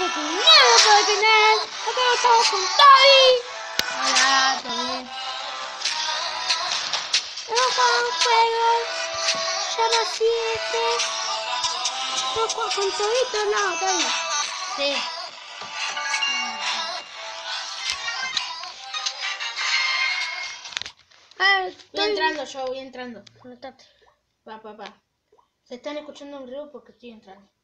un nuevo por el canal. Acá estamos con Toby. Hola, ¿todo bien? Vamos con un juego. Llama 7. No, con, con Tobito, no, Toby. Sí. A ver, Voy entrando yo, voy entrando. Anotate. Va, va, va. Se están escuchando un ruido porque estoy entrando.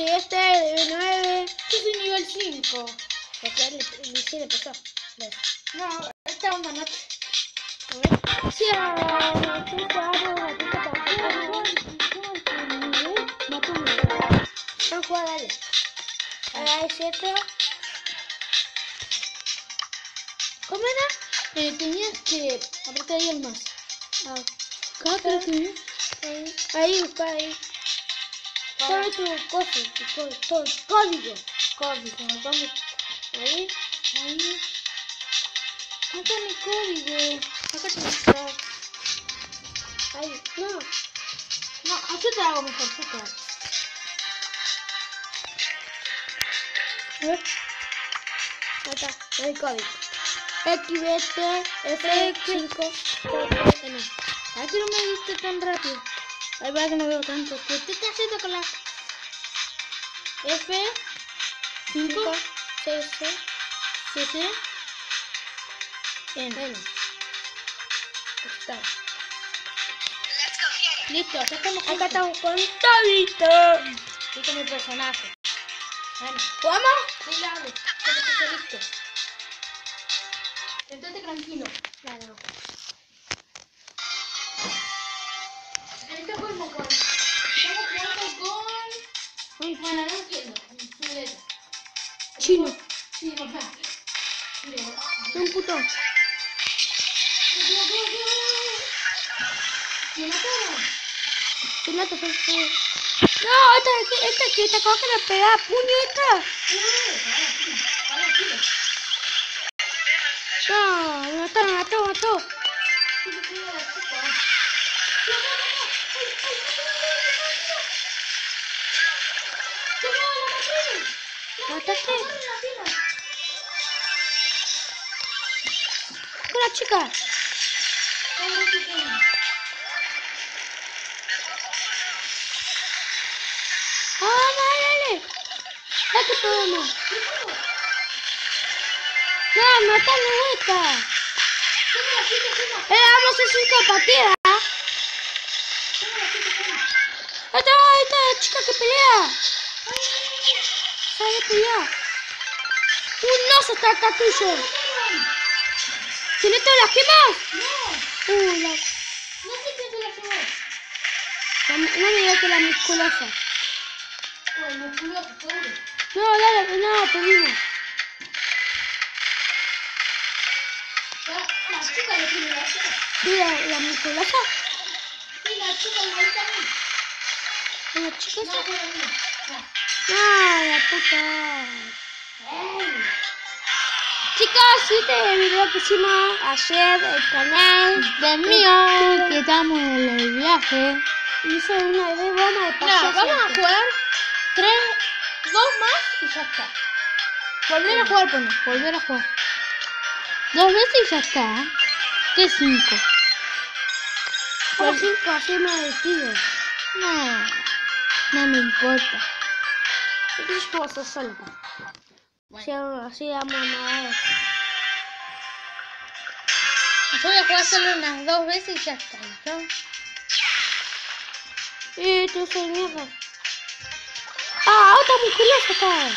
Este de 9. Yo soy nivel 5. Porque él le le- le pasó. No, esta onda no. Sí, ah, dale. Ahora es. ¿Cómo era? Eh, tenías que apretar ahí el más. Acá creo que Ahí, ahí, busca ahí. Sabe tu cosa, tu co- tu código. Código, ¿dónde? Ahí. Ahí. ¿Dónde está mi código? Acá está. Ahí. No. No, ah, yo te hago mejor, yo te hago. A ver. Ahí está. Ahí el código. XBT F5 no. Aquí no me viste tan rápido. Ahí va que no veo tanto. ¿Qué te estás haciendo con la F? 5 6 6 CC? N. N. Está. Listo, ya estamos Acá estamos con Tabito. Estoy con mi personaje. Bueno, ¿Jugamos? sí, dale. Ya te listo. Sentate tranquilo. Claro. Chino. Mira. Un putón. ¿Me mataron? Piloto, son son- No, esta, esta, esta que te acabas de pegar, puño esta. No, me mató, me mató, me mató. ¿Me mataste? Con chica. Ah, dale. No, mata de vuelta. Eh, vamos a hacer está, ahí está la chica que pelea. Sale a pelear. Un oso está acá tuyo. ¿Tienes todas las gemas? Uh, la... la- No me digas que la musculosa. No, dale, no, pedimos. Sí, la, la musculosa. La chica esa. No, la puta. Chicos, este video que hicimos ayer, el canal De mío, que estamos en el viaje. hizo una vez vamos de No, paseo. vamos a jugar tres, dos más y ya está. Volver a jugar, pone, volver a jugar. Dos veces y ya está. ¿Qué cinco? Por cinco, así más divertido. No, no me importa. Yo creo que yo voy a hacer solo. Así, así vamos a nadar. Yo voy a jugar solo unas dos veces y ya está. ¿no? Eh, tú soy mierda. Ah, otra musculosa está.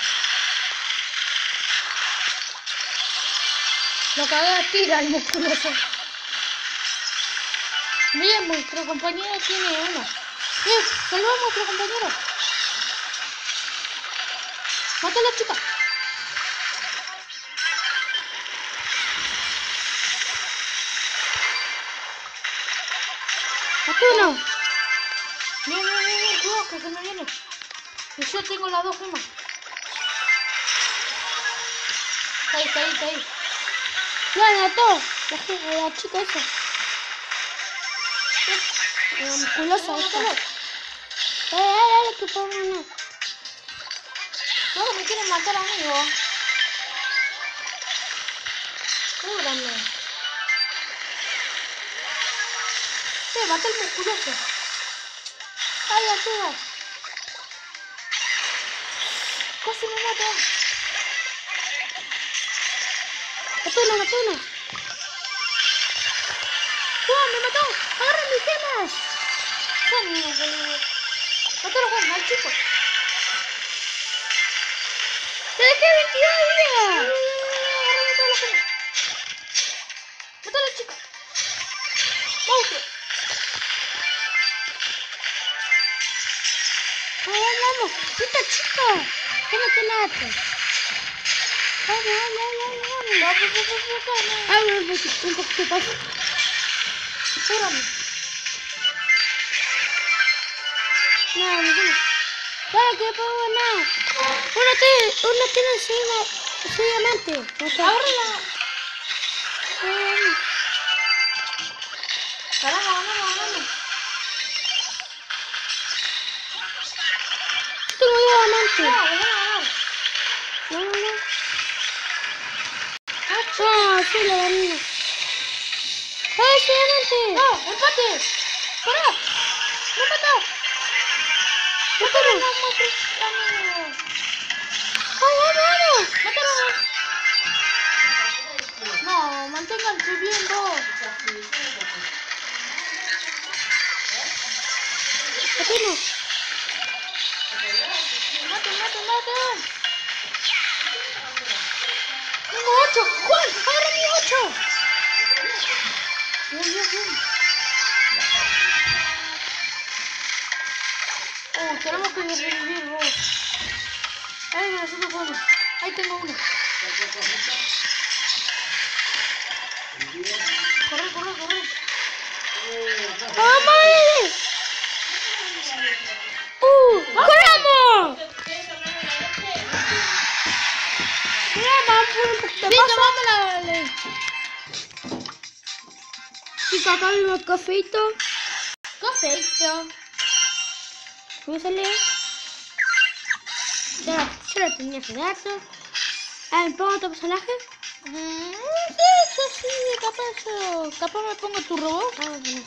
Lo cagó a tira el musculoso. Miren, nuestro compañero tiene uno. ¡Eh! ¡Salvamos a nuestro compañero! ¡Mata a la chica! No, no, no, no, cuidado, que se me viene. Yo tengo las dos gemas. Está ahí, está ahí, está ahí. No, la mató. La, la chica esa. La musculosa, esta. que ganar. No, me quieren matar amigo. Cúbrame. Eh, mata el musculoso. Ay, ayuda. Casi me mata. Mató uno. ¡Juan, me mató! ¡Agarra mis gemas! Unos boludo. ¡Mátalo, Juan, al chico! ¡Te dejé 22 vidas! ¡Agarra todas las gemas! ¡Mátalo al chico! ¡Monstruo! Vamos, vamos. Esta chica. ¿Cómo te late? Vamos, vamos, vamos, vamos. ¡Va, va, va, va, va, va! Ay, un poquito, un poquito paso. ¡Cúrame! No, ninguno. Uno tiene, uno tiene seis, seis diamantes. No sé. ¡Agárrala! Eh. Tengo ¡No, diamantes. No, no, no. ¡Ah, No, sí. ¡Ay, seis diamantes! ¡No! ¡Empate! ¡Me mató! ¡Mátalo! ¡Amigo! ¡Ay, vamos! ¡Mátalo! No, vos. Aquí no. ¡Maten, maten, maten! ¡Tengo ocho! ¡Juan! ¡Agarra mi ocho! Bien, bien, bien. Oh, tenemos que Ay, nosotros vamos. Ahí tengo uno. Corre, corre, corre. ¡Vamos, bebé! ¡Uh! ¡Corramos! Mira, vamos paso. tomámela, vale. Chicos, acá vimos cafeito. Perfecto. ¿Cómo ya lo tenía hace rato. Ah, ¿me pongo otro personaje? Mm, sí, sí, sí, capaz eso. Capaz me pongo tu robot. Ah, bueno.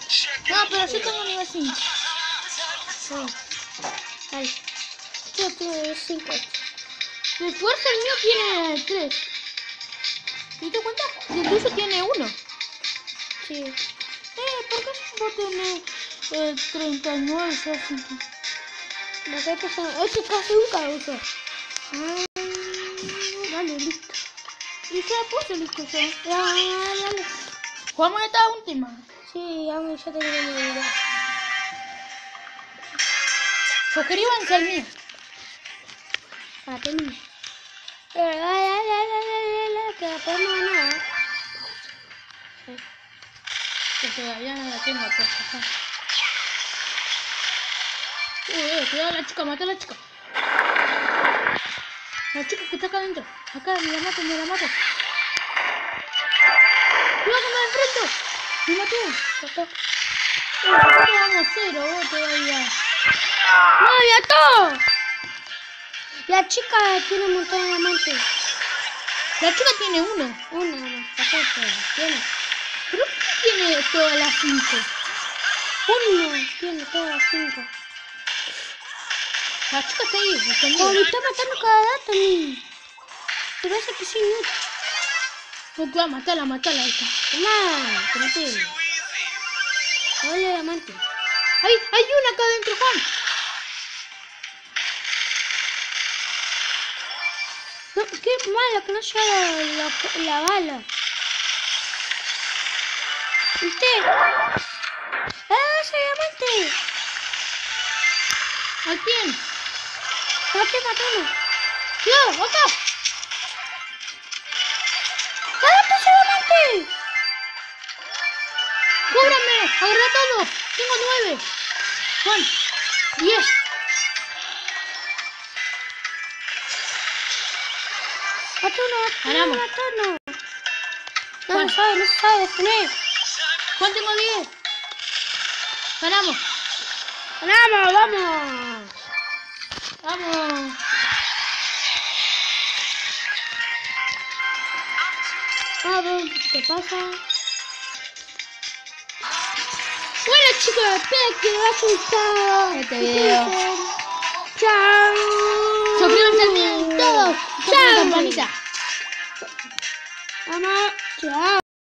No, pero yo tengo nivel 5. Ah. Ahí. Yo tengo cinco. De fuerza el mío tiene 3. ¿Te diste cuenta? Y el tuyo tiene 1. Sí. Eh, ¿por qué vos tenés eh, 39 y yo 5? ¿De qué persona? Ese casi nunca uso. Ah, dale, listo. Y ya puse listo yo. Ya, dale. Jugamos esta última. Sí, ya, me- ya tengo mi idea. Suscríbanse al mío. Para terminar. Pero dale, dale, dale, dale, dale, que la podemos ganar. ¿eh? Que todavía no la tengo puesta. Uy, eh, cuidado la chica, mata a la chica. La chica que está acá adentro. Acá, me la mato, me la mato. Cuidado me enfrento. Me mató. Cero, todavía. ¡No, ya todo! La chica tiene un montón de diamantes. La chica tiene. Una más, perfecto. Tiene. ¿Pero qué tiene todas las cinco? Uno tiene todas las cinco. La chica está ahí, escondida. Como me está matando cada dato, ni. Te parece que sí, no. No, matala, matala. Ahí está. Tomá, te maté. Doble diamante. Hay, hay una acá adentro, Juan. No, qué malo que no llega la, la, la bala. ¿Viste? ¡Ah, ese diamante! ¿A quién? Matalo. Cuidado, acá. ¡Ah, ese diamante! ¡Cóbrame! ¡Agarra todo! Tengo nueve. Juan, diez. Uno, Ganamos. No se sabe, no se sabe defender. Juan, tengo diez. Ganamos. ¡Ganamos, vamos! Vamos. Ver, ¿qué pasa? Bueno chicos, espero que os haya gustado este video. Chao. Suscríbanse al video todos. La campanita. Vamos. Chao.